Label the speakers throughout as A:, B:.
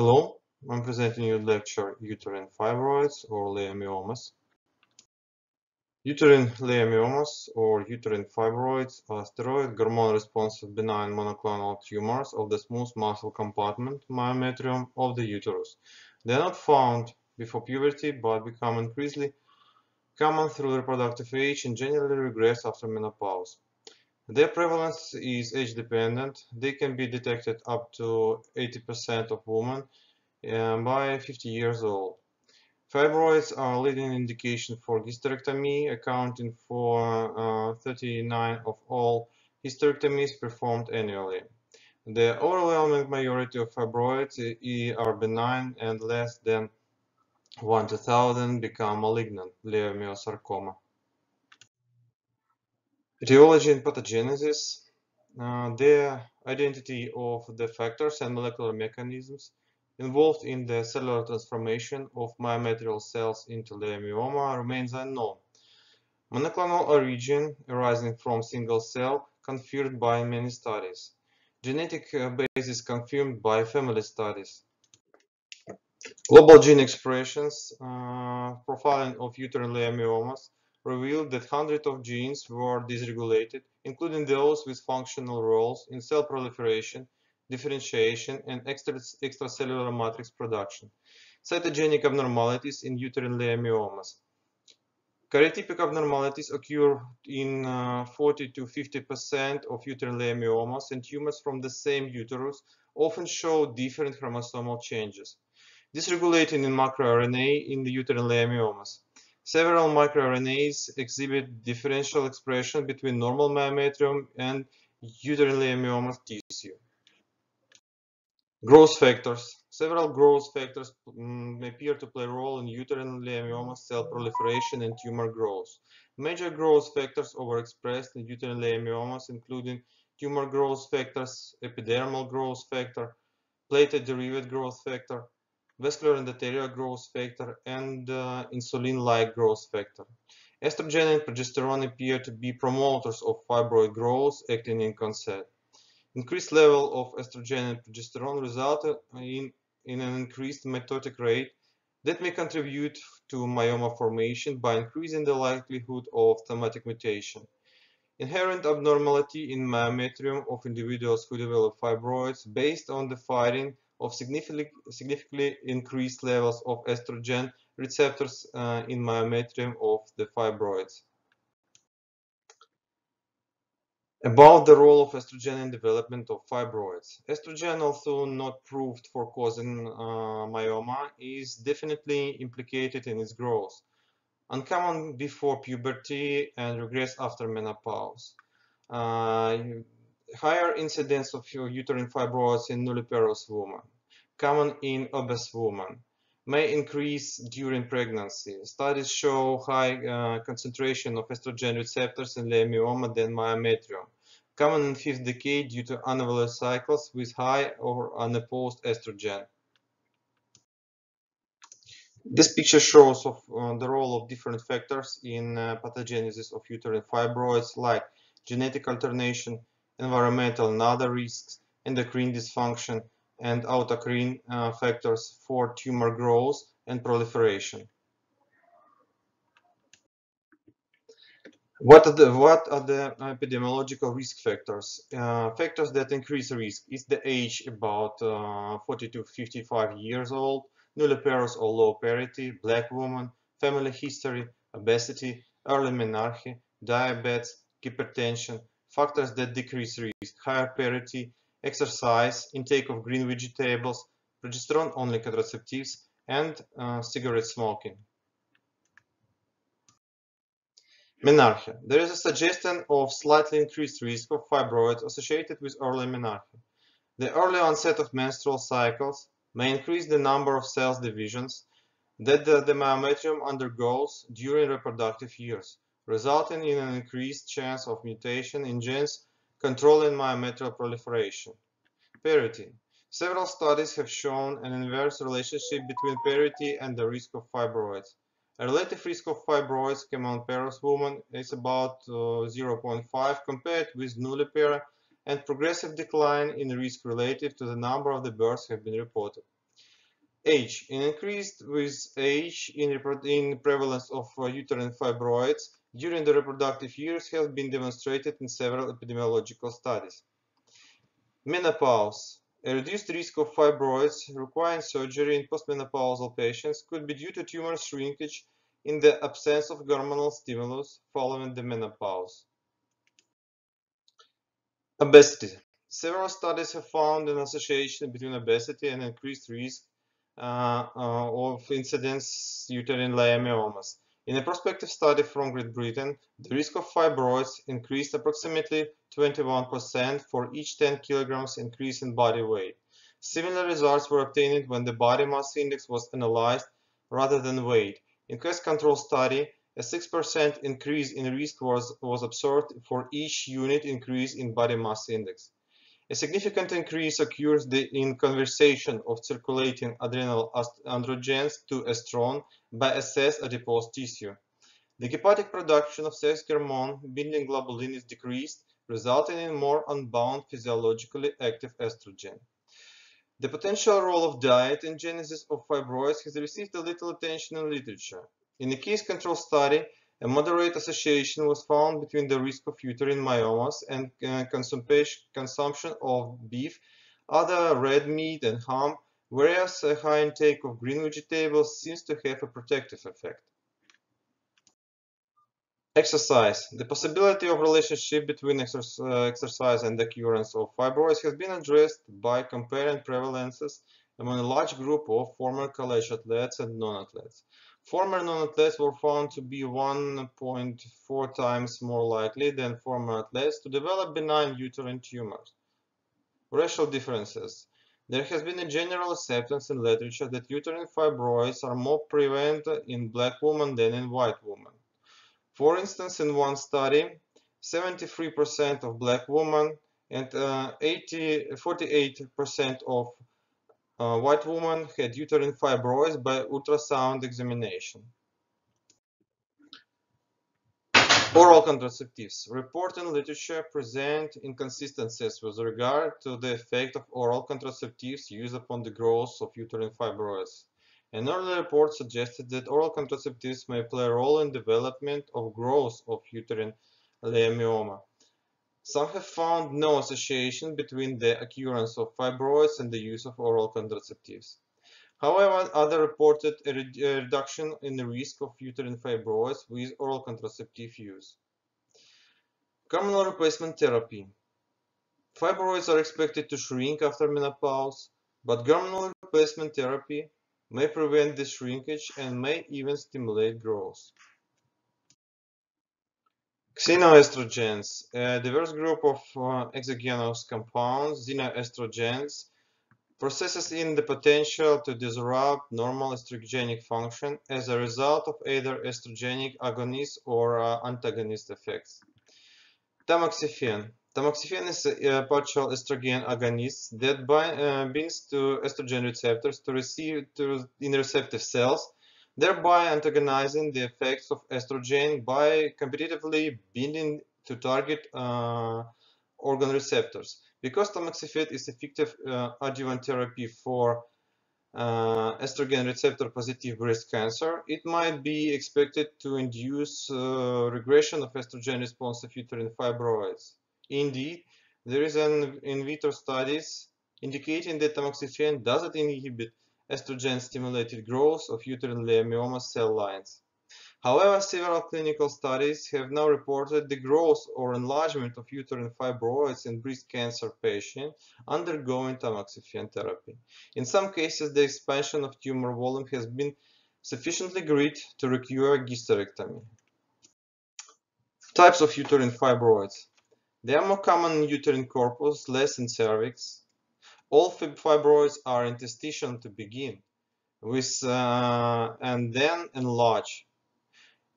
A: Hello, I'm presenting you lecture Uterine Fibroids or Leiomyomas. Uterine leiomyomas or uterine fibroids are steroid hormone-responsive benign monoclonal tumors of the smooth muscle compartment myometrium of the uterus. They are not found before puberty but become increasingly common through reproductive age and generally regress after menopause. Their prevalence is age-dependent. They can be detected up to 80% of women uh, by 50 years old. Fibroids are a leading indication for hysterectomy, accounting for uh, 39 of all hysterectomies performed annually. The overwhelming majority of fibroids are benign and less than 1 to 1000 become malignant leiomyosarcoma. Etiology and pathogenesis, uh, the identity of the factors and molecular mechanisms involved in the cellular transformation of myometrial cells into leiomyoma remains unknown. Monoclonal origin arising from single cell confirmed by many studies. Genetic uh, basis confirmed by family studies. Global gene expressions, uh, profiling of uterine leiomyomas revealed that hundreds of genes were dysregulated, including those with functional roles in cell proliferation, differentiation, and extracellular matrix production. Cytogenic abnormalities in uterine leiomyomas. Karyotypic abnormalities occur in uh, 40 to 50% of uterine leiomyomas and tumors from the same uterus often show different chromosomal changes. Dysregulating in macroRNA in the uterine leiomyomas. Several microRNAs exhibit differential expression between normal myometrium and uterine leiomyoma tissue. Growth factors. Several growth factors um, appear to play a role in uterine leiomyoma cell proliferation and tumor growth. Major growth factors overexpressed in uterine leiomyomas including tumor growth factors, epidermal growth factor, platelet-derived growth factor, vascular endothelial growth factor, and uh, insulin-like growth factor. Estrogen and progesterone appear to be promoters of fibroid growth acting in concert. Increased level of estrogen and progesterone result in, in an increased mitotic rate that may contribute to myoma formation by increasing the likelihood of somatic mutation. Inherent abnormality in myometrium of individuals who develop fibroids based on the finding of significantly, significantly increased levels of estrogen receptors uh, in myometrium of the fibroids. About the role of estrogen in development of fibroids. Estrogen, although not proved for causing uh, myoma, is definitely implicated in its growth. Uncommon before puberty and regress after menopause. Uh, higher incidence of uterine fibroids in nulliparous women, common in obese women, may increase during pregnancy. Studies show high uh, concentration of estrogen receptors in leiomyoma than myometrium, common in fifth decade due to anovular cycles with high or unopposed estrogen. This picture shows of uh, the role of different factors in uh, pathogenesis of uterine fibroids like genetic alternation, environmental and other risks, endocrine dysfunction, and autocrine uh, factors for tumor growth and proliferation. What are the, what are the epidemiological risk factors? Uh, factors that increase risk is the age about uh, 40 to 55 years old, nulliparous or low parity, black woman, family history, obesity, early menarche, diabetes, hypertension, factors that decrease risk, higher parity, exercise, intake of green vegetables, progesterone-only contraceptives, and uh, cigarette smoking. Menarche. There is a suggestion of slightly increased risk of fibroids associated with early menarche. The early onset of menstrual cycles may increase the number of cell divisions that the, the myometrium undergoes during reproductive years, resulting in an increased chance of mutation in genes controlling myometrial proliferation. Parity. Several studies have shown an inverse relationship between parity and the risk of fibroids. A relative risk of fibroids among parous women is about uh, 0.5 compared with nullipara and progressive decline in risk relative to the number of the births have been reported. Age. An increase with age in, in prevalence of uh, uterine fibroids during the reproductive years has been demonstrated in several epidemiological studies. Menopause. A reduced risk of fibroids requiring surgery in postmenopausal patients could be due to tumor shrinkage in the absence of hormonal stimulus following the menopause. Obesity. Several studies have found an association between obesity and increased risk uh, uh, of incidence uterine leiomyomas. In a prospective study from Great Britain, the risk of fibroids increased approximately 21% for each 10 kilograms increase in body weight. Similar results were obtained when the body mass index was analyzed rather than weight. In a case control study, a 6% increase in risk was, was observed for each unit increase in body mass index. A significant increase occurs in conversion of circulating adrenal androgens to estrone by excess adipose tissue. The hepatic production of sex hormone binding globulin is decreased, resulting in more unbound physiologically active estrogen. The potential role of diet in genesis of fibroids has received little attention in literature. In a case control study, a moderate association was found between the risk of uterine myomas and uh, consumption of beef, other red meat and ham, whereas a high intake of green vegetables seems to have a protective effect. Exercise. The possibility of relationship between uh, exercise and the occurrence of fibroids has been addressed by comparing prevalences among a large group of former college athletes and non-athletes. Former non-athletes were found to be 1.4 times more likely than former athletes to develop benign uterine tumors. Racial differences. There has been a general acceptance in literature that uterine fibroids are more prevalent in black women than in white women. For instance, in one study, 73% of black women and uh, 80, 48% of uh, white woman had uterine fibroids by ultrasound examination. Oral contraceptives. Report and literature present inconsistencies with regard to the effect of oral contraceptives used upon the growth of uterine fibroids. An early report suggested that oral contraceptives may play a role in development of growth of uterine leiomyoma. Some have found no association between the occurrence of fibroids and the use of oral contraceptives. However, others reported a, a reduction in the risk of uterine fibroids with oral contraceptive use. Hormonal replacement therapy. Fibroids are expected to shrink after menopause, but hormonal replacement therapy may prevent this shrinkage and may even stimulate growth. Xenoestrogens, a diverse group of uh, exogenous compounds, xenoestrogens, processes in the potential to disrupt normal estrogenic function as a result of either estrogenic agonist or uh, antagonist effects. Tamoxifen. Tamoxifen is a partial estrogen agonist that bind, uh, binds to estrogen receptors to receive to, in receptive cells thereby antagonizing the effects of estrogen by competitively binding to target uh, organ receptors. Because tamoxifen is effective uh, adjuvant therapy for uh, estrogen receptor positive breast cancer, it might be expected to induce uh, regression of estrogen responsive uterine fibroids. Indeed, there is an in vitro studies indicating that tamoxifen doesn't inhibit estrogen-stimulated growth of uterine leiomyoma cell lines. However, several clinical studies have now reported the growth or enlargement of uterine fibroids in breast cancer patients undergoing tamoxifen therapy. In some cases, the expansion of tumor volume has been sufficiently great to require hysterectomy. Types of uterine fibroids. They are more common in uterine corpus, less in cervix. All fibroids are interstitial to begin with uh, and then enlarge.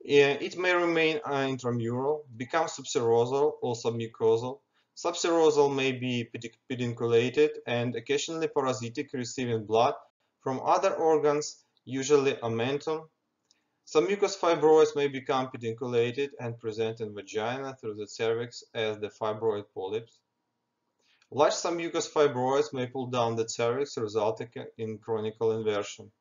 A: It may remain uh, intramural, become subserosal or submucosal. Subserosal may be pedunculated and occasionally parasitic, receiving blood from other organs, usually omentum. Submucous fibroids may become pedunculated and present in vagina through the cervix as the fibroid polyps. Large submucous fibroids may pull down the cervix, resulting in chronic inversion.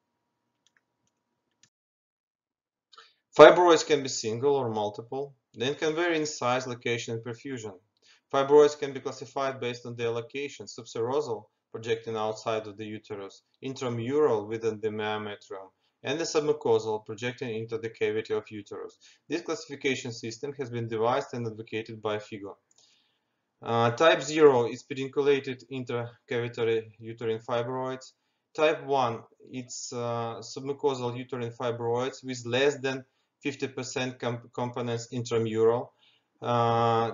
A: Fibroids can be single or multiple. They can vary in size, location, and perfusion. Fibroids can be classified based on their location, subserosal, projecting outside of the uterus, intramural within the myometrium, and the submucosal, projecting into the cavity of uterus. This classification system has been devised and advocated by FIGO. Uh, type 0 is pedunculated intracavitary uterine fibroids. Type 1, it's uh, submucosal uterine fibroids with less than 50% comp components intramural. Uh,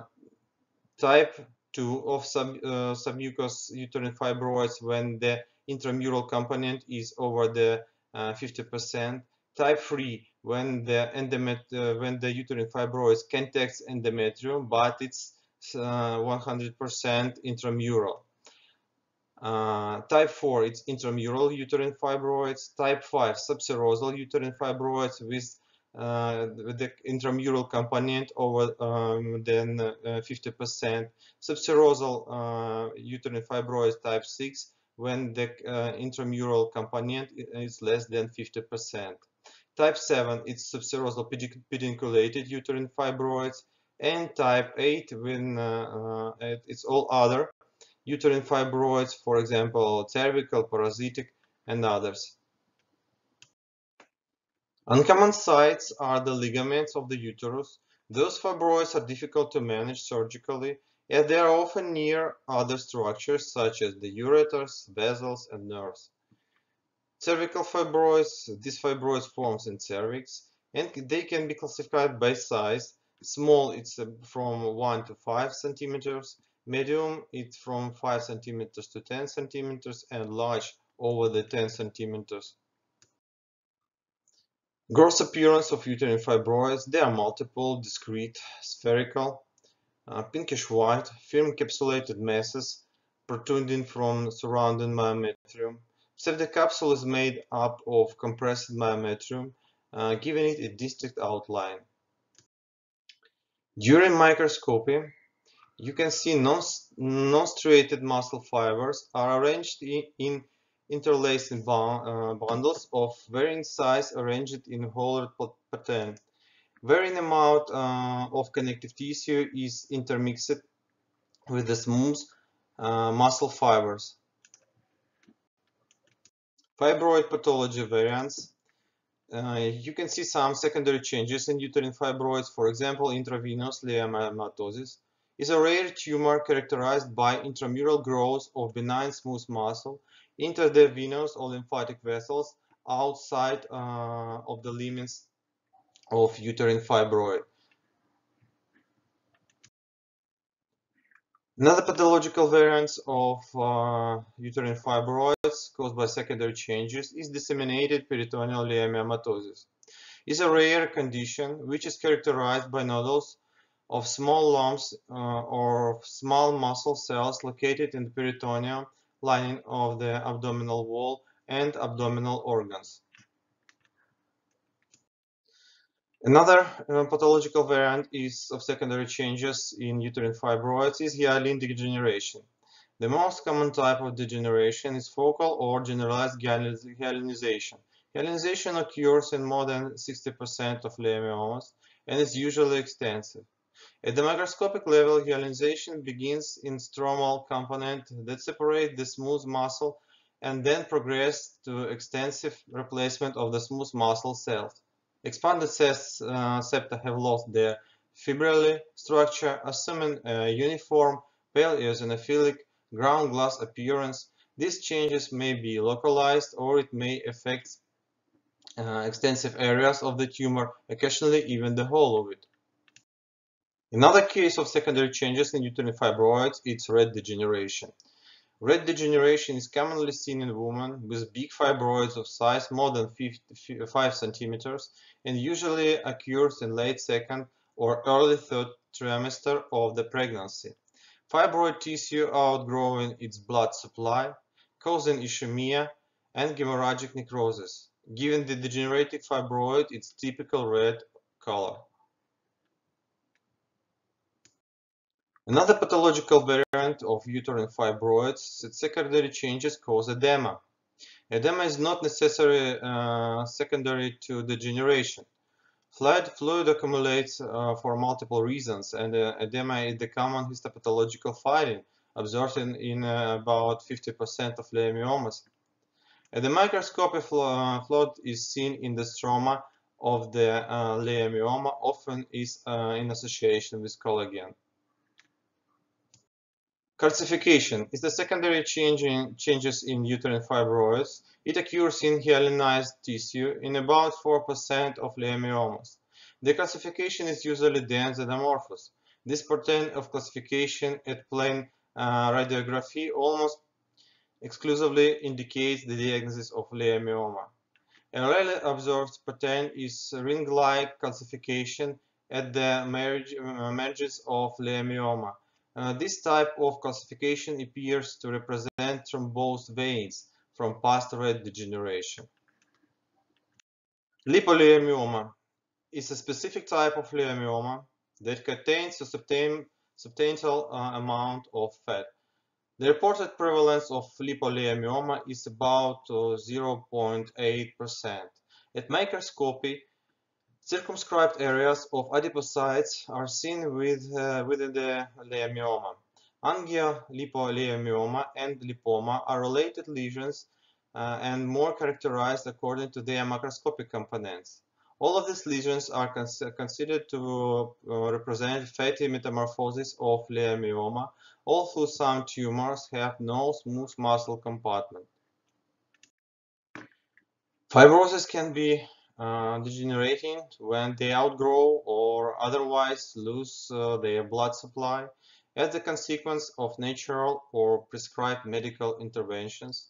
A: type 2 of sub, uh, submucous uterine fibroids when the intramural component is over the 50%. Uh, type 3 when the endomet when the uterine fibroids contacts endometrium but it's 100% intramural. Uh, type 4, it's intramural uterine fibroids. Type 5, subserosal uterine fibroids with, uh, the intramural component over um, than 50%. Uh, subserosal uh, uterine fibroids type 6 when the uh, intramural component is less than 50%. Type 7, it's subserosal pedunculated uterine fibroids and type 8 when uh, uh, it's all other uterine fibroids, for example, cervical, parasitic, and others. Uncommon sites are the ligaments of the uterus. Those fibroids are difficult to manage surgically as they are often near other structures such as the ureters, vessels, and nerves. Cervical fibroids, these fibroids forms in cervix and they can be classified by size Small, it's uh, from 1 to 5 centimeters. Medium, it's from 5 centimeters to 10 centimeters. And large, over the 10 centimeters. Gross appearance of uterine fibroids, they are multiple, discrete, spherical, uh, pinkish white, firm encapsulated masses protruding from surrounding myometrium. Pseudocapsule is made up of compressed myometrium, uh, giving it a distinct outline. During microscopy, you can see non-striated muscle fibers are arranged in interlaced uh, bundles of varying size arranged in a whorl pattern. Varying amount uh, of connective tissue is intermixed with the smooth uh, muscle fibers. Fibroid pathology variants uh, you can see some secondary changes in uterine fibroids, for example, intravenous leiomyomatosis is a rare tumor characterized by intramural growth of benign smooth muscle into the venous or lymphatic vessels outside uh, of the limits of uterine fibroid. Another pathological variant of uh, uterine caused by secondary changes is disseminated peritoneal leiomyomatosis. It's a rare condition which is characterized by nodules of small lumps uh, or small muscle cells located in the peritoneum lining of the abdominal wall and abdominal organs. Another uh, pathological variant is of secondary changes in uterine fibroids is hyaline degeneration. The most common type of degeneration is focal or generalized hyalinization. Hyalinization occurs in more than 60% of leiomyomas and is usually extensive. At the microscopic level, hyalinization begins in stromal component that separate the smooth muscle and then progress to extensive replacement of the smooth muscle cells. Expanded cells, uh, septa have lost their fibrillary structure, assuming a uniform, pale eosinophilic, ground glass appearance. These changes may be localized or it may affect uh, extensive areas of the tumor, occasionally even the whole of it. Another case of secondary changes in uterine fibroids is red degeneration. Red degeneration is commonly seen in women with big fibroids of size more than 5 centimeters and usually occurs in late second or early third trimester of the pregnancy. Fibroid tissue outgrowing its blood supply, causing ischemia and hemorrhagic necrosis, giving the degenerative fibroid its typical red color. Another pathological variant of uterine fibroids is secondary changes cause edema. Edema is not necessarily uh, secondary to degeneration. Fluid, fluid accumulates uh, for multiple reasons, and uh, edema is the common histopathological finding observed in, in uh, about 50% of leiomyomas. At the microscope, uh, fluid is seen in the stroma of the uh, leiomyoma, often is uh, in association with collagen. Calcification is the secondary changing, changes in uterine fibroids. It occurs in hyalinized tissue in about 4% of leiomyomas. The calcification is usually dense and amorphous. This pattern of calcification at plain uh, radiography almost exclusively indicates the diagnosis of leiomyoma. A rarely observed pattern is ring-like calcification at the margins of leiomyoma. Uh, this type of calcification appears to represent thrombosed veins from past red degeneration. Lipoleiomyoma is a specific type of leiomyoma that contains a substantial uh, amount of fat. The reported prevalence of lipoleiomyoma is about 0.8%. Uh, At microscopy, Circumscribed areas of adipocytes are seen with, uh, within the leiomyoma. Angioleiomyoma and lipoma are related lesions uh, and more characterized according to their macroscopic components. All of these lesions are cons considered to uh, represent fatty metamorphosis of leiomyoma, although some tumors have no smooth muscle compartment. Fibroids can be uh, degenerating when they outgrow or otherwise lose uh, their blood supply as a consequence of natural or prescribed medical interventions,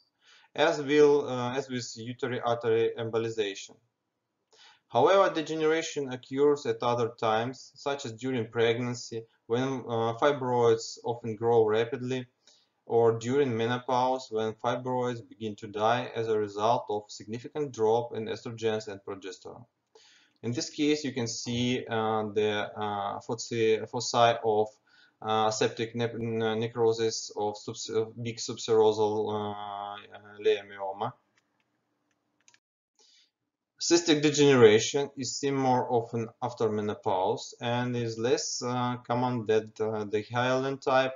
A: as, will, uh, as with uterine artery embolization. However, degeneration occurs at other times, such as during pregnancy, when uh, fibroids often grow rapidly, or during menopause when fibroids begin to die as a result of significant drop in estrogens and progesterone. In this case, you can see uh, the uh, foci, of uh, septic ne necrosis of subs big subserosal uh, leiomyoma. Cystic degeneration is seen more often after menopause and is less uh, common than uh, the hyaline type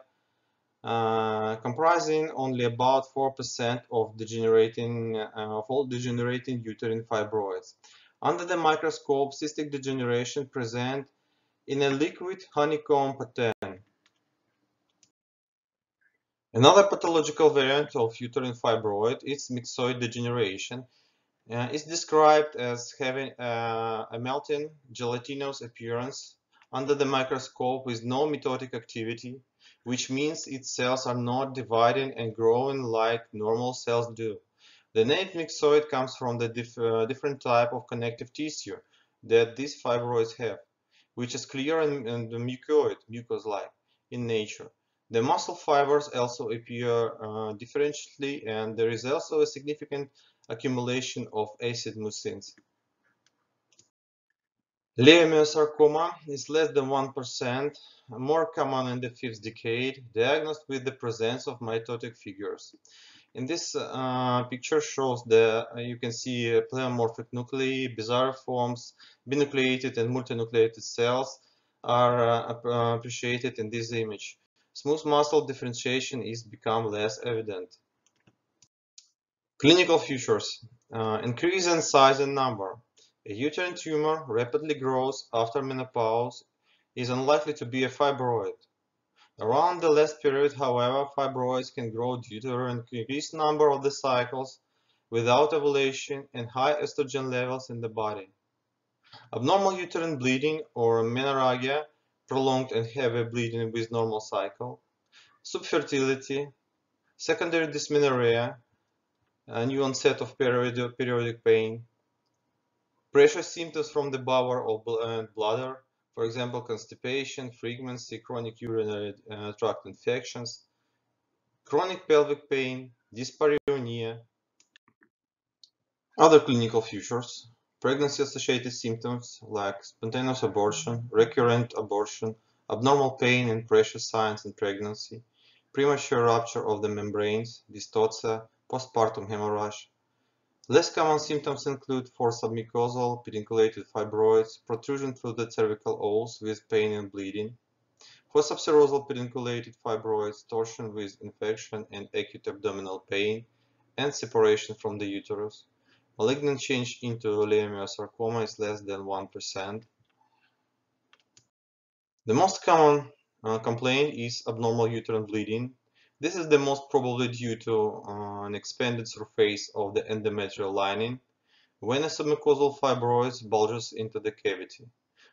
A: uh, comprising only about 4% of degenerating uh, of all degenerating uterine fibroids. Under the microscope, cystic degeneration present in a liquid honeycomb pattern. Another pathological variant of uterine fibroid is myxoid degeneration. Uh, it's described as having uh, a melting gelatinous appearance under the microscope with no mitotic activity which means its cells are not dividing and growing like normal cells do. The name myxoid comes from the dif uh, different type of connective tissue that these fibroids have, which is clear and, and mucoid, mucous-like, in nature. The muscle fibers also appear uh, differentially and there is also a significant accumulation of acid mucins. Leiomyosarcoma is less than 1%, more common in the fifth decade, diagnosed with the presence of mitotic figures. In this uh, picture shows the uh, you can see uh, pleomorphic nuclei, bizarre forms, binucleated and multinucleated cells are uh, uh, appreciated in this image. Smooth muscle differentiation is become less evident. Clinical features: uh, increase in size and number. A uterine tumor rapidly grows after menopause is unlikely to be a fibroid. Around the last period, however, fibroids can grow due to an increased number of the cycles without ovulation and high estrogen levels in the body. Abnormal uterine bleeding or menorrhagia, prolonged and heavy bleeding with normal cycle, subfertility, secondary dysmenorrhea, a new onset of periodic, periodic pain, Pressure symptoms from the bowel or bladder, for example, constipation, frequency, chronic urinary uh, tract infections, chronic pelvic pain, dyspareunia. Other clinical features, pregnancy-associated symptoms like spontaneous abortion, recurrent abortion, abnormal pain and pressure signs in pregnancy, premature rupture of the membranes, dystocia, postpartum hemorrhage. Less common symptoms include for submucosal pedunculated fibroids, protrusion through the cervical os with pain and bleeding, for subserosal pedunculated fibroids, torsion with infection and acute abdominal pain, and separation from the uterus. Malignant change into leiomyosarcoma is less than 1%. The most common uh, complaint is abnormal uterine bleeding. This is the most probably due to uh, an expanded surface of the endometrial lining when a submucosal fibroid bulges into the cavity.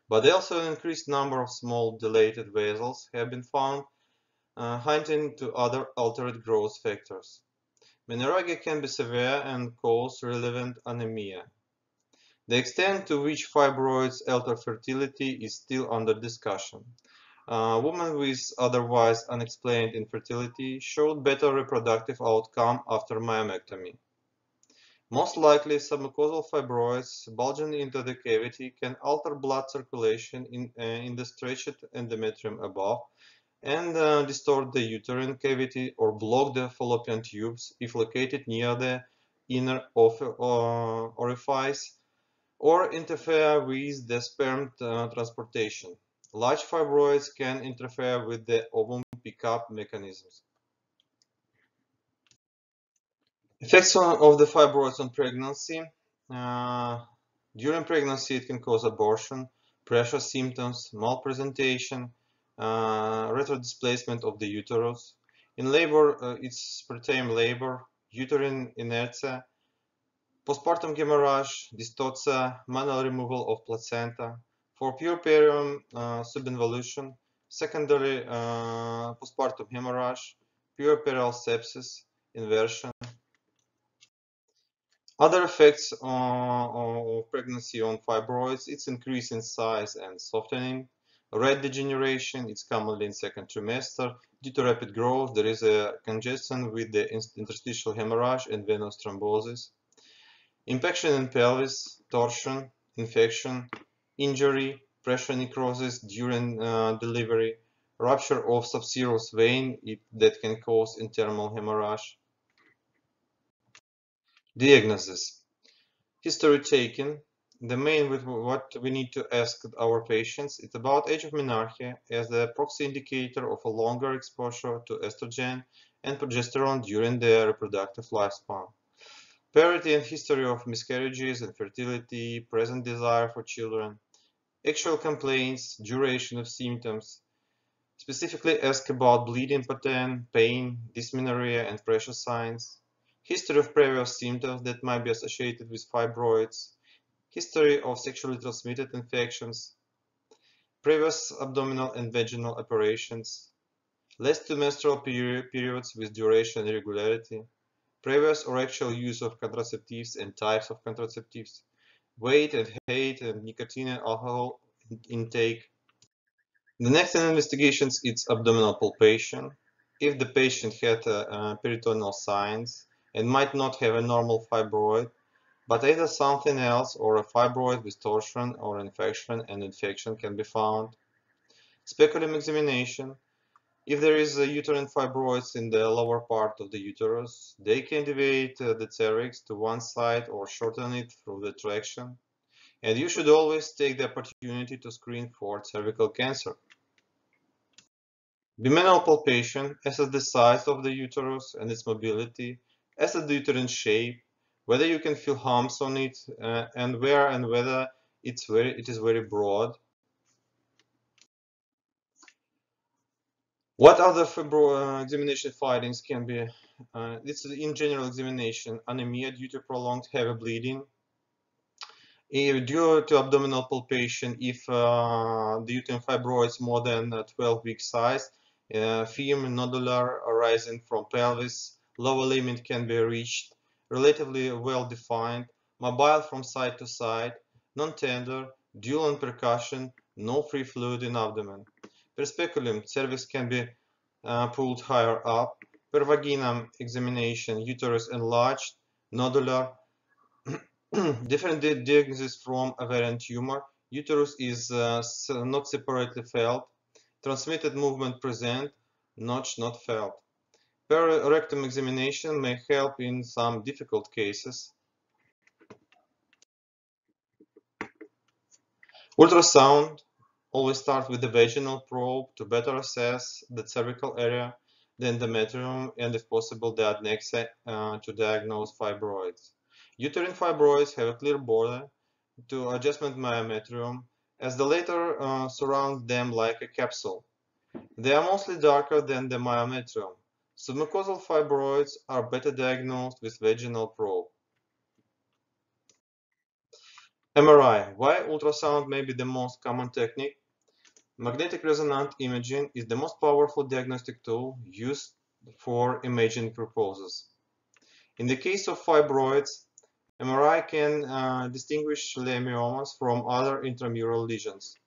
A: But also an increased number of small dilated vessels have been found uh, hinting to other altered growth factors. Menorrhagia can be severe and cause relevant anemia. The extent to which fibroids alter fertility is still under discussion. Uh, women with otherwise unexplained infertility showed better reproductive outcome after myomectomy. Most likely, submucosal fibroids bulging into the cavity can alter blood circulation in, uh, in the stretched endometrium above and uh, distort the uterine cavity or block the fallopian tubes if located near the inner uh, orifice or interfere with the sperm uh, transportation. Large fibroids can interfere with the ovum pickup mechanisms. Effects of the fibroids on pregnancy. Uh, during pregnancy, it can cause abortion, pressure symptoms, malpresentation, uh, retrodisplacement of the uterus. In labor, uh, it's preterm labor, uterine inertia, postpartum hemorrhage, dystocia, manual removal of placenta. For puerperium uh, subinvolution, secondary uh, postpartum hemorrhage, puerperal sepsis, inversion. Other effects of pregnancy on fibroids, its increase in size and softening, red degeneration, it's commonly in second trimester. Due to rapid growth, there is a congestion with the interstitial hemorrhage and venous thrombosis. Impaction in pelvis, torsion, infection, injury, pressure necrosis during uh, delivery, rupture of subserous vein it, that can cause internal hemorrhage. Diagnosis. History taken. The main with what we need to ask our patients is about age of menarche as the proxy indicator of a longer exposure to estrogen and progesterone during their reproductive lifespan. Parity and history of miscarriages, infertility, present desire for children, actual complaints, duration of symptoms. Specifically ask about bleeding pattern, pain, dysmenorrhea and pressure signs, history of previous symptoms that might be associated with fibroids, history of sexually transmitted infections, previous abdominal and vaginal operations, last two menstrual peri periods with duration and irregularity, previous or actual use of contraceptives and types of contraceptives, weight and height and nicotine and alcohol intake. The next in investigations is abdominal palpation. If the patient had uh, uh, peritoneal signs and might not have a normal fibroid, but either something else or a fibroid with torsion or infection and infection can be found. Speculum examination if there is a uterine fibroids in the lower part of the uterus, they can deviate uh, the cervix to one side or shorten it through the traction. And you should always take the opportunity to screen for cervical cancer. Bimanual palpation assess the size of the uterus and its mobility, assess the uterine shape, whether you can feel humps on it, uh, and where and whether it's very, it is very broad. What other fibro uh, examination findings can be? Uh, this is in general examination, anemia due to prolonged heavy bleeding, if due to abdominal palpation if uh, the uterine fibroids more than uh, 12 week size, uh, nodular arising from pelvis, lower limit can be reached, relatively well defined, mobile from side to side, non-tender, dual and percussion, no free fluid in abdomen. Per speculum, cervix can be uh, pulled higher up. Per vaginam examination, uterus enlarged, nodular. Different diagnosis from ovarian tumor. Uterus is uh, not separately felt. transmitted movement present, notch not felt. Perirectum examination may help in some difficult cases. Ultrasound always start with the vaginal probe to better assess the cervical area, than the endometrium, and if possible the adnexa uh, to diagnose fibroids. Uterine fibroids have a clear border to adjustment myometrium as the latter uh, surrounds them like a capsule. They are mostly darker than the myometrium. Submucosal fibroids are better diagnosed with vaginal probe. MRI. Why ultrasound may be the most common technique? Magnetic resonance imaging is the most powerful diagnostic tool used for imaging purposes. In the case of fibroids, MRI can uh, distinguish leiomyomas from other intramural lesions.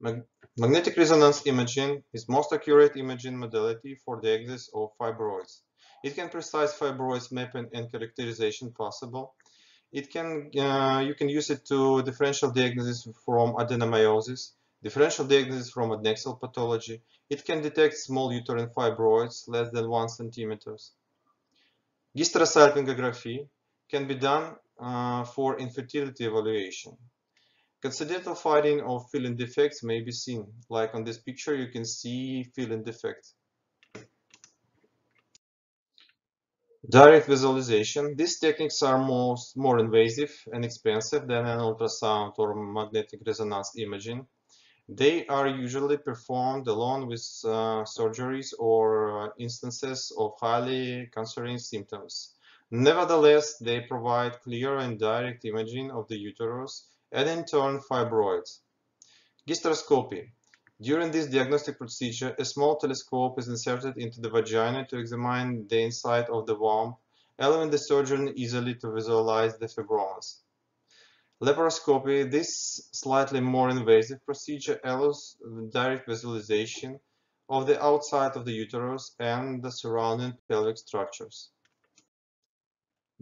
A: Mag magnetic resonance imaging is most accurate imaging modality for the diagnosis of fibroids. It can precise fibroids mapping and characterization possible. It can uh, you can use it to differential diagnosis from adenomyosis, differential diagnosis from adnexal pathology. It can detect small uterine fibroids less than 1 centimeters. Hysterosalpingography can be done uh, for infertility evaluation. Coincidental finding of filling defects may be seen, like on this picture you can see filling defect. Direct visualization. These techniques are most, more invasive and expensive than an ultrasound or magnetic resonance imaging. They are usually performed along with uh, surgeries or uh, instances of highly concerning symptoms. Nevertheless, they provide clear and direct imaging of the uterus and in turn fibroids. Hysteroscopy. During this diagnostic procedure, a small telescope is inserted into the vagina to examine the inside of the womb, allowing the surgeon easily to visualize the fibromas. Laparoscopy, this slightly more invasive procedure allows direct visualization of the outside of the uterus and the surrounding pelvic structures.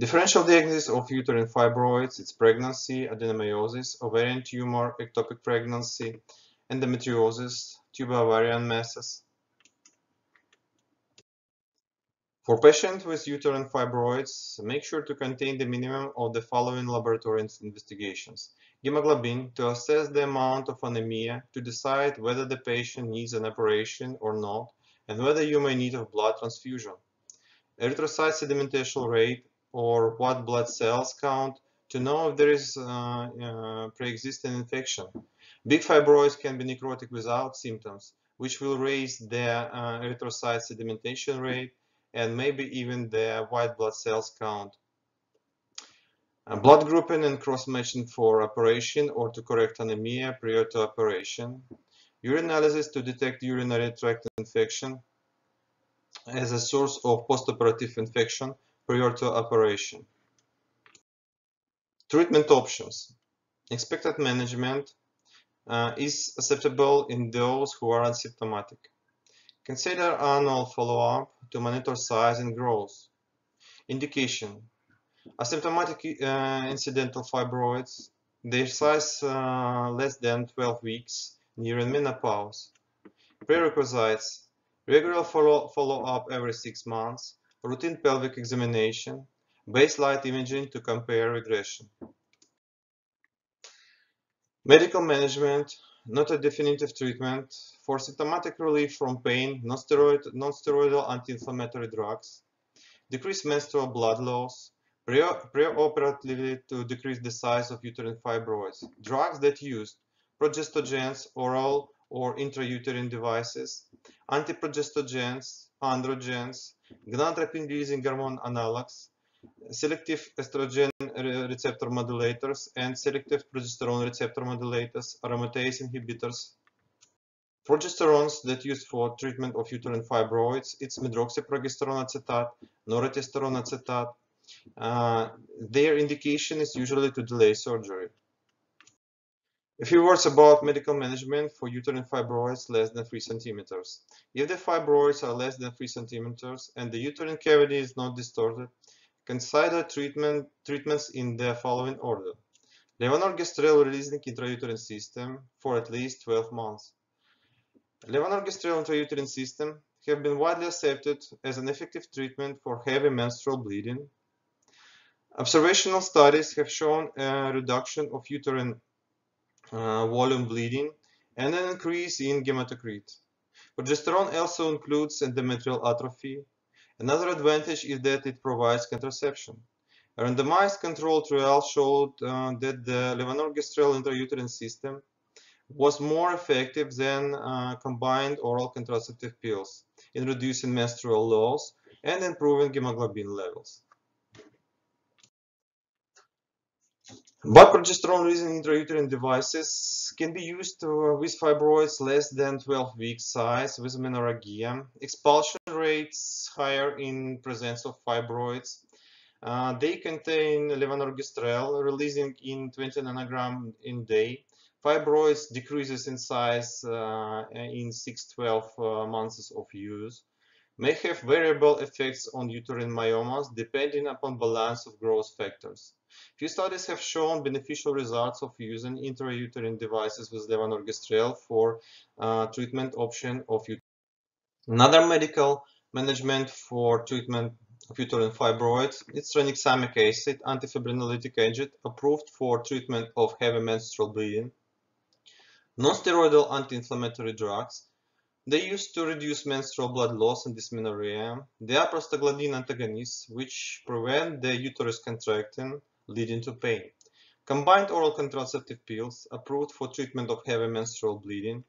A: Differential diagnosis of uterine fibroids, its pregnancy, adenomyosis, ovarian tumor, ectopic pregnancy, endometriosis, tubo-ovarian masses. For patients with uterine fibroids, make sure to contain the minimum of the following laboratory investigations. Hemoglobin to assess the amount of anemia to decide whether the patient needs an operation or not and whether you may need a blood transfusion. Erythrocyte sedimentation rate or white blood cells count to know if there is uh, uh, pre-existing infection. Big fibroids can be necrotic without symptoms, which will raise the uh, erythrocyte sedimentation rate and maybe even the white blood cells count. Blood grouping and cross-matching for operation or to correct anemia prior to operation. Urinalysis to detect urinary tract infection as a source of postoperative infection prior to operation. Treatment options. Expected management uh, is acceptable in those who are asymptomatic. Consider annual follow-up to monitor size and growth. Indication. Asymptomatic uh, incidental fibroids, their size uh, less than 12 weeks, near menopause. Prerequisites. Regular follow-up follow every 6 months, routine pelvic examination, baseline imaging to compare regression. Medical management, not a definitive treatment, for symptomatic relief from pain, non-steroidal non anti-inflammatory drugs, decrease menstrual blood loss, preoperatively to decrease the size of uterine fibroids, drugs that use progestogens, oral or intrauterine devices, antiprogestogens, androgens, gonadotropin-releasing hormone analogs, selective estrogen receptor modulators, and selective progesterone receptor modulators, aromatase inhibitors. Progesterones that used for treatment of uterine fibroids, it's medroxyprogesterone acetate, norethisterone acetate. Uh, their indication is usually to delay surgery. A few words about medical management for uterine fibroids less than 3 centimeters. If the fibroids are less than 3 centimeters and the uterine cavity is not distorted, consider treatment, treatments in the following order. Levonorgestrel releasing intrauterine system for at least 12 months. Levonorgestrel intrauterine system have been widely accepted as an effective treatment for heavy menstrual bleeding. Observational studies have shown a reduction of uterine uh, volume bleeding and an increase in hematocrit. Progesterone also includes endometrial atrophy. Another advantage is that it provides contraception. A randomized control trial showed uh, that the levonorgestrel intrauterine system was more effective than uh, combined oral contraceptive pills in reducing menstrual loss and improving hemoglobin levels. But progesterone-releasing intrauterine devices can be used uh, with fibroids less than 12 weeks size with menorrhagia. Expulsion rates higher in presence of fibroids. Uh, they contain levonorgestrel releasing in 20 nanogram in day. Fibroids decreases in size uh, in 6-12 uh, months of use may have variable effects on uterine myomas depending upon balance of growth factors. Few studies have shown beneficial results of using intrauterine devices with levonorgestrel for uh, treatment option of uterine. Another medical management for treatment of uterine fibroids is tranexamic acid, antifibrinolytic agent approved for treatment of heavy menstrual bleeding. Non-steroidal anti-inflammatory drugs they used to reduce menstrual blood loss and dysmenorrhea. They are prostaglandin antagonists, which prevent the uterus contracting leading to pain. Combined oral contraceptive pills approved for treatment of heavy menstrual bleeding.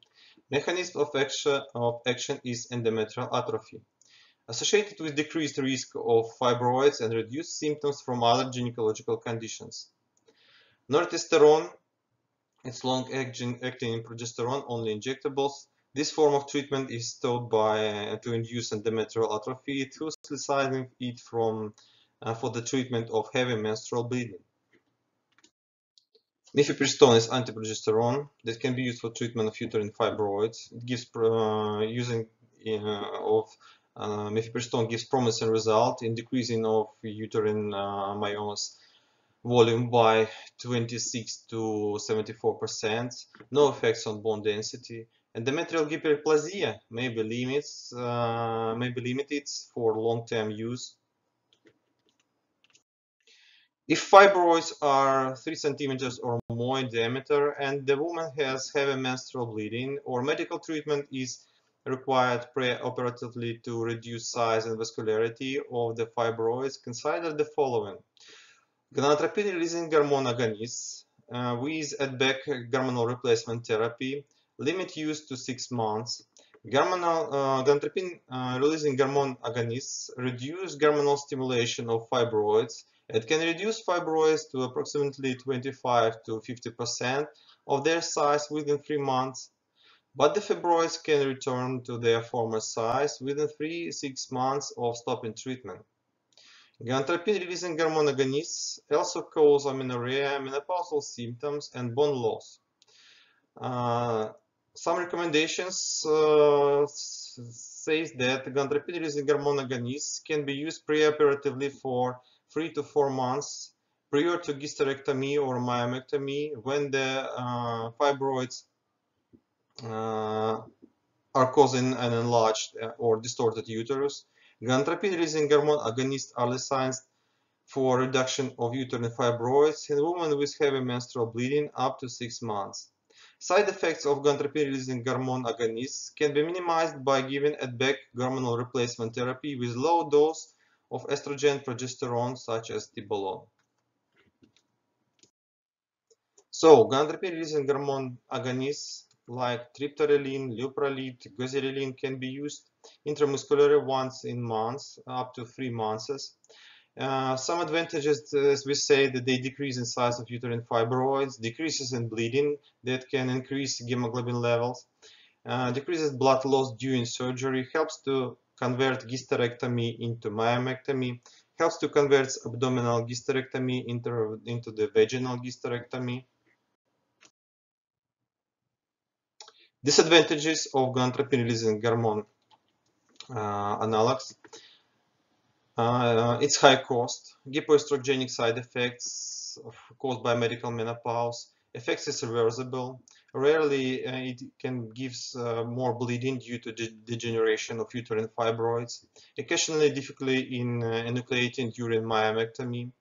A: Mechanism of action, of action is endometrial atrophy, associated with decreased risk of fibroids and reduced symptoms from other gynecological conditions. Nortestosterone, it's long-acting acting progesterone, only injectables. This form of treatment is thought by uh, to induce endometrial atrophy, thus deciding it from uh, for the treatment of heavy menstrual bleeding. Mifepristone is antiprogesterone that can be used for treatment of uterine fibroids. It gives uh, using uh, of uh, mifepristone gives promising result in decreasing of uterine uh, myomas volume by 26 to 74 percent. No effects on bone density. Endometrial hyperplasia may be limits uh, may be limited for long-term use if fibroids are 3 centimeters or more in diameter and the woman has heavy menstrual bleeding or medical treatment is required preoperatively to reduce size and vascularity of the fibroids, consider the following. Gonadotropin-releasing hormone agonists uh, with add-back hormonal replacement therapy, limit use to 6 months. Hormonal, uh, gonadotropin-releasing uh, hormone agonists reduce hormonal stimulation of fibroids it can reduce fibroids to approximately 25 to 50% of their size within 3 months, but the fibroids can return to their former size within 3-6 months of stopping treatment. Gonadotropin-releasing hormone agonists also cause amenorrhea, menopausal symptoms, and bone loss. Uh, some recommendations uh, says that gonadotropin-releasing hormone agonists can be used preoperatively for three to four months prior to hysterectomy or myomectomy when the uh, fibroids uh, are causing an enlarged uh, or distorted uterus. Gonadotropin-releasing hormone agonists are licensed for reduction of uterine fibroids in women with heavy menstrual bleeding up to six months. Side effects of gonadotropin-releasing hormone agonists can be minimized by giving add-back hormonal replacement therapy with low dose of estrogen progesterone such as tibolone. So, gonadotropin-releasing hormone agonists like triptorelin, leuprolide, goserelin can be used intramuscularly once in months, up to three months. Uh, some advantages, as we say, that they decrease in size of uterine fibroids, decreases in bleeding that can increase hemoglobin levels, uh, decreases blood loss during surgery, helps to convert hysterectomy into myomectomy, helps to convert abdominal hysterectomy into, into the vaginal hysterectomy. Disadvantages of gonadotropin-releasing hormone uh, analogs. Uh, it's high cost, hypoestrogenic side effects caused by medical menopause, effects is reversible, Rarely, uh, it can gives uh, more bleeding due to de degeneration of uterine fibroids, occasionally difficulty in uh, enucleating during myomectomy.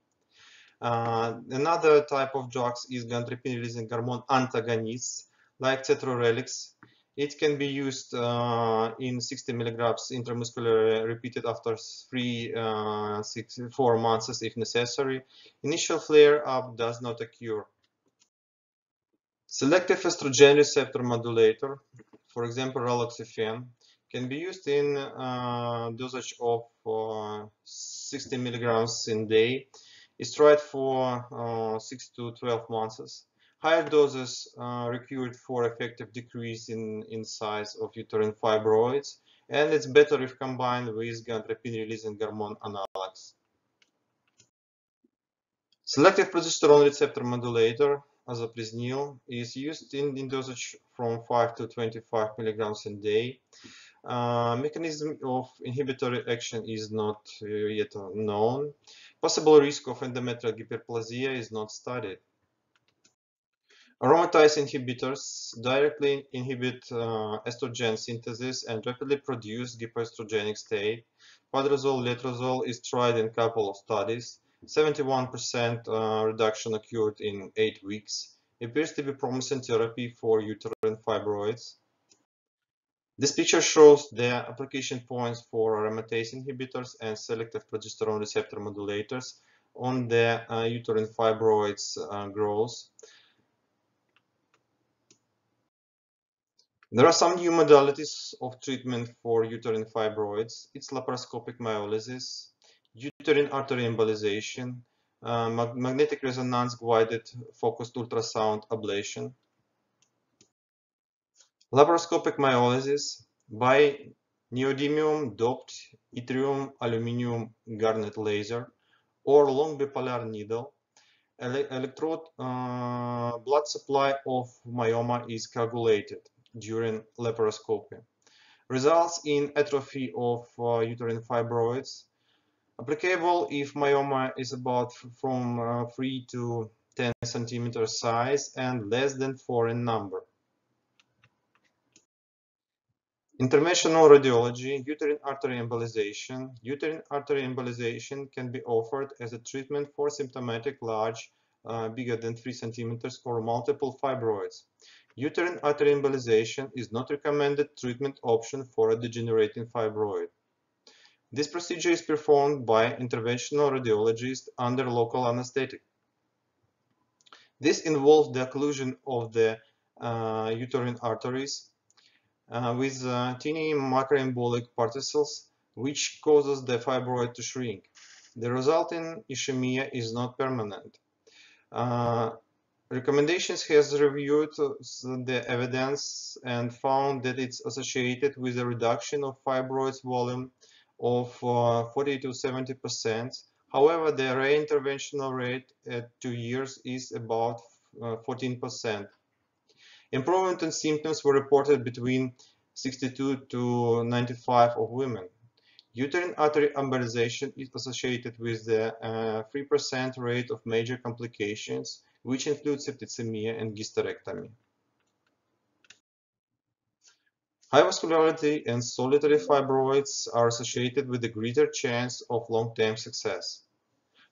A: Uh, another type of drugs is gonadotropin-releasing hormone antagonists, like cetrorelix. It can be used uh, in 60 milligrams intramuscular repeated after three, uh, six, four months if necessary. Initial flare-up does not occur. Selective estrogen receptor modulator, for example raloxifene, can be used in uh, dosage of uh, 60 milligrams in day. It's tried for uh, 6 to 12 months. Higher doses uh, required for effective decrease in, in size of uterine fibroids, and it's better if combined with gonadotropin-releasing hormone analogs. Selective progesterone receptor modulator asoprisnil is used in, in dosage from 5 to 25 milligrams a day. Uh, mechanism of inhibitory action is not uh, yet known. Possible risk of endometrial hyperplasia is not studied. Aromatase inhibitors directly inhibit uh, estrogen synthesis and rapidly produce hypoestrogenic state. Fadrozole, letrozole is tried in a couple of studies. 71% uh, reduction occurred in 8 weeks. It appears to be promising therapy for uterine fibroids. This picture shows the application points for aromatase inhibitors and selective progesterone receptor modulators on the uh, uterine fibroids uh, growth. There are some new modalities of treatment for uterine fibroids. It's laparoscopic myolysis, uterine artery embolization, uh, mag magnetic resonance guided focused ultrasound ablation, laparoscopic myolysis by neodymium doped yttrium aluminium garnet laser or long bipolar needle. Ele electrode uh, blood supply of myoma is coagulated during laparoscopy. Results in atrophy of uh, uterine fibroids, applicable if myoma is about from uh, 3 to 10 centimeter size and less than 4 in number. Interventional radiology, uterine artery embolization. Uterine artery embolization can be offered as a treatment for symptomatic large, uh, bigger than 3 centimeters or multiple fibroids. Uterine artery embolization is not recommended treatment option for a degenerating fibroid. This procedure is performed by interventional radiologist under local anesthetic. This involves the occlusion of the uh, uterine arteries uh, with uh, tiny macroembolic particles, which causes the fibroid to shrink. The resulting ischemia is not permanent. Recommendations has reviewed the evidence and found that it's associated with a reduction of fibroids volume of uh, 40 to 70 percent. However, the reinterventional rate at two years is about uh, 14 percent. Improvement in symptoms were reported between 62 to 95 of women. Uterine artery embolization is associated with the 3% uh, rate of major complications, which include septicemia and hysterectomy. High vascularity and solitary fibroids are associated with a greater chance of long-term success.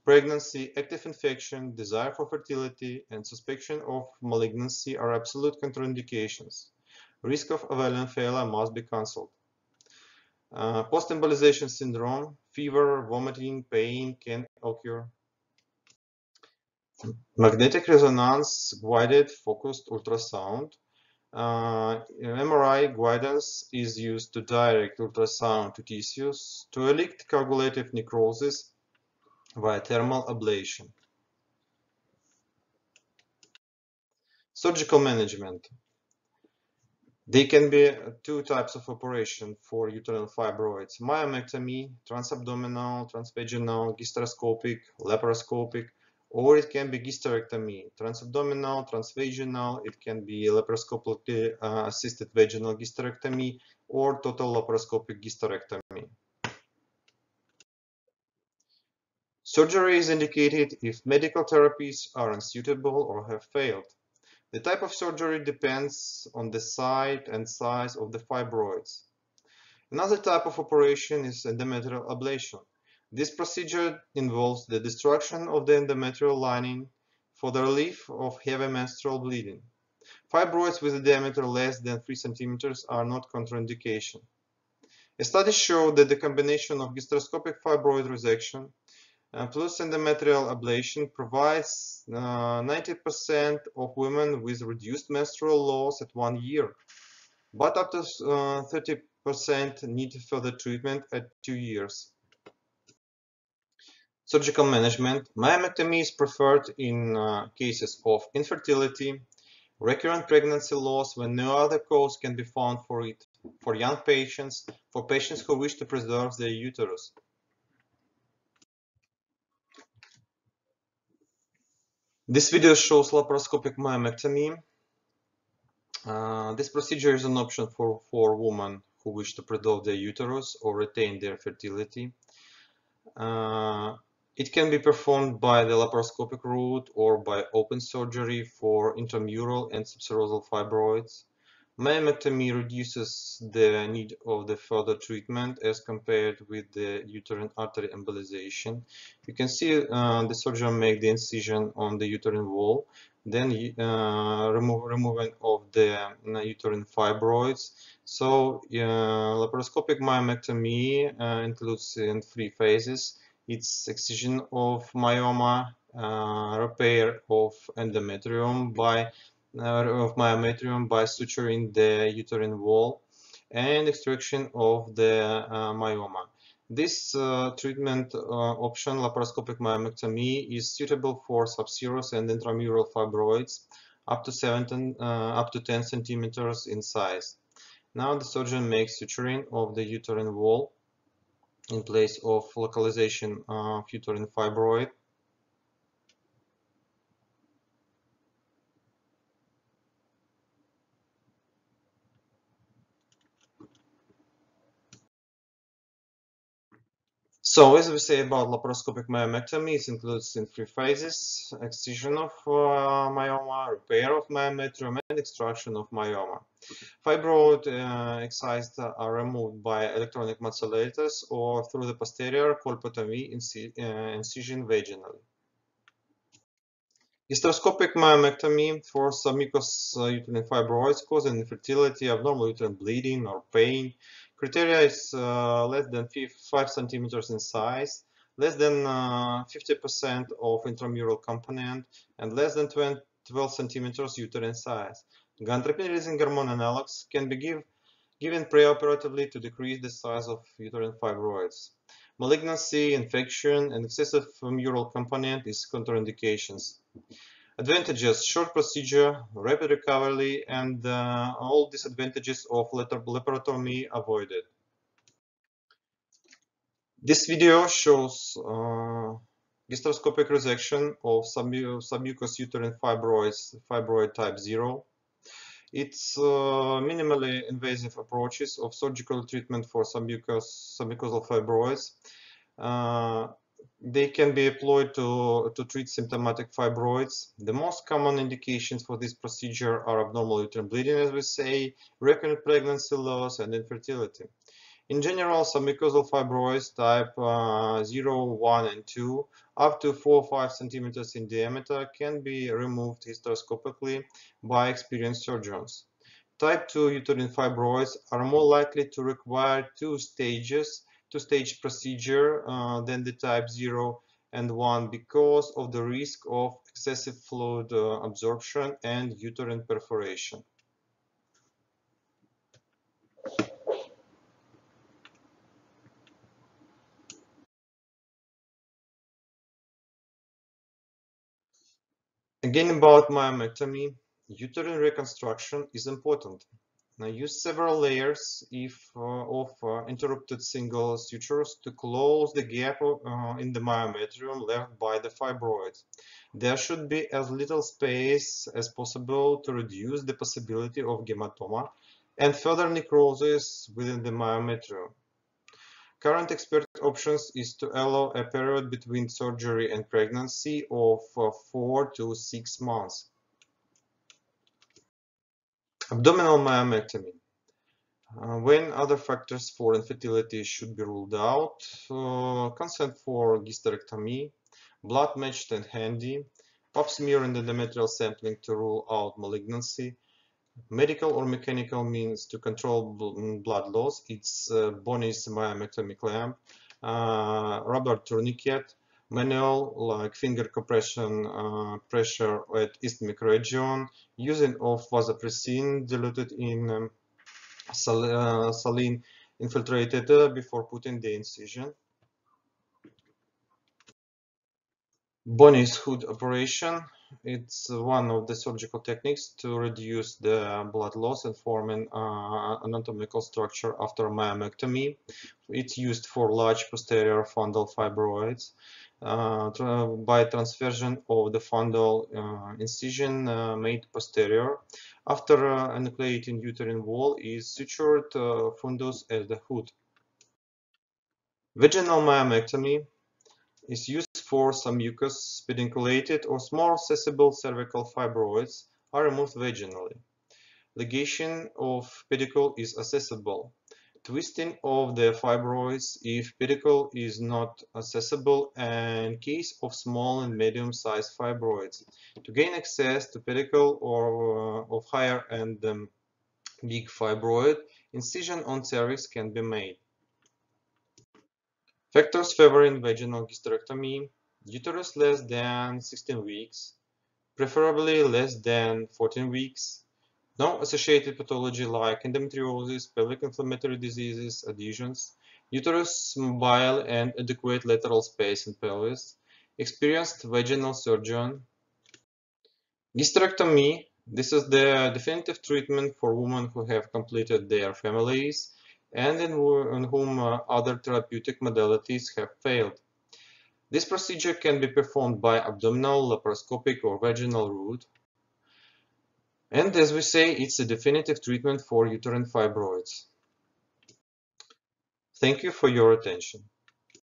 A: Pregnancy, active infection, desire for fertility, and suspicion of malignancy are absolute contraindications. Risk of ovarian failure must be cancelled. Uh, Post-embolization syndrome, fever, vomiting, pain can occur. Magnetic resonance guided focused ultrasound uh, MRI guidance is used to direct ultrasound to tissues to elicit coagulative necrosis via thermal ablation. Surgical management. There can be two types of operation for uterine fibroids. Myomectomy, transabdominal, transvaginal, hysteroscopic, laparoscopic, or it can be hysterectomy, transabdominal, transvaginal, it can be laparoscopically uh, assisted vaginal hysterectomy, or total laparoscopic hysterectomy. Surgery is indicated if medical therapies are unsuitable or have failed. The type of surgery depends on the site and size of the fibroids. Another type of operation is endometrial ablation. This procedure involves the destruction of the endometrial lining for the relief of heavy menstrual bleeding. Fibroids with a diameter less than 3 cm are not contraindication. A study showed that the combination of hysteroscopic fibroid resection uh, plus endometrial ablation provides 90% uh, of women with reduced menstrual loss at one year, but up to 30% uh, need further treatment at two years. Surgical management. Myomectomy is preferred in uh, cases of infertility, recurrent pregnancy loss when no other cause can be found for it, for young patients, for patients who wish to preserve their uterus. This video shows laparoscopic myomectomy. Uh, this procedure is an option for, for women who wish to preserve their uterus or retain their fertility. Uh, it can be performed by the laparoscopic route or by open surgery for intramural and subserosal fibroids. Myomectomy reduces the need of the further treatment as compared with the uterine artery embolization. You can see uh, the surgeon make the incision on the uterine wall, then uh, removing of the uh, uterine fibroids. So uh, laparoscopic myomectomy uh, includes in three phases its excision of myoma, uh, repair of endometrium by uh, of myometrium by suturing the uterine wall, and extraction of the uh, myoma. This uh, treatment uh, option, laparoscopic myomectomy, is suitable for subserous and intramural fibroids up to, 17, uh, up to 10 centimeters in size. Now the surgeon makes suturing of the uterine wall in place of localization uh, of uterine fibroid. So as we say about laparoscopic myomectomy, it includes in three phases, excision of uh, myoma, repair of myometrium, and extraction of myoma. Fibroid uh, excised are removed by electronic morcellators or through the posterior colpotomy uh, incision vaginally. Hysteroscopic myomectomy for submucous uh, uterine fibroids causing infertility, abnormal uterine bleeding or pain. Criteria is uh, less than 5 centimeters in size, less than 50% uh, of intramural component, and less than 20, 12 centimeters uterine size. Gonadotropin-releasing hormone analogs can be give, given preoperatively to decrease the size of uterine fibroids. Malignancy, infection, and excessive mural component is contraindications. Advantages, short procedure, rapid recovery, and uh, all disadvantages of laparotomy avoided. This video shows uh, hysteroscopic resection of submucous uterine fibroids, fibroid type 0. It's uh, minimally invasive approaches of surgical treatment for submucous, submucosal fibroids. Uh, they can be employed to, to treat symptomatic fibroids. The most common indications for this procedure are abnormal uterine bleeding, as we say, recurrent pregnancy loss, and infertility. In general, submucosal fibroids type uh, 0, 1, and 2, up to 4 or 5 centimeters in diameter, can be removed hysteroscopically by experienced surgeons. Type 2 uterine fibroids are more likely to require two stages, two-stage procedure uh, than the type 0 and 1 because of the risk of excessive fluid uh, absorption and uterine perforation. Again about myomectomy, uterine reconstruction is important. Now use several layers if, uh, of uh, interrupted single sutures to close the gap uh, in the myometrium left by the fibroid. There should be as little space as possible to reduce the possibility of hematoma and further necrosis within the myometrium. Current expert options is to allow a period between surgery and pregnancy of uh, 4 to 6 months. Abdominal myomectomy. Uh, when other factors for infertility should be ruled out, uh, consent for hysterectomy, blood matched and handy, pap smear and endometrial sampling to rule out malignancy, medical or mechanical means to control blood loss, it's uh, Bonney's myomectomy clamp, uh, rubber tourniquet, manual like finger compression uh, pressure at isthmic region, using of vasopressin diluted in um, sal uh, saline infiltrated uh, before putting the incision. Bonney's hood operation. It's one of the surgical techniques to reduce the blood loss and forming uh, anatomical structure after myomectomy. It's used for large posterior fundal fibroids by transversion of the fundal uh, incision uh, made posterior. After uh, enucleating uterine wall is sutured uh, fundus as the hood. Vaginal myomectomy is used for submucous, pedunculated or small accessible cervical fibroids are removed vaginally. Ligation of pedicle is accessible. Twisting of the fibroids if pedicle is not accessible and case of small and medium-sized fibroids. To gain access to pedicle or uh, of higher and um, big fibroid, incision on cervix can be made. Factors favoring vaginal hysterectomy, uterus less than 16 weeks, preferably less than 14 weeks, no associated pathology like endometriosis, pelvic inflammatory diseases, adhesions, uterus mobile and adequate lateral space in pelvis, experienced vaginal surgeon. Hysterectomy, this is the definitive treatment for women who have completed their families and in, in whom uh, other therapeutic modalities have failed. This procedure can be performed by abdominal, laparoscopic or vaginal route. And as we say, it's a definitive treatment for uterine fibroids. Thank you for your attention.